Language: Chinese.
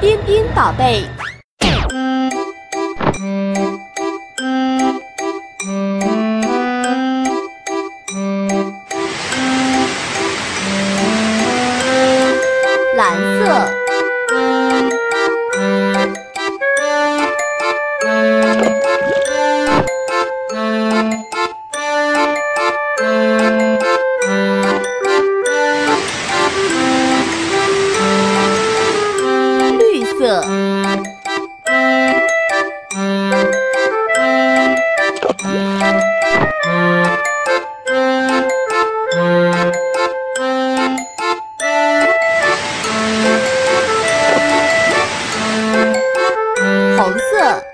冰冰宝贝。蓝色。四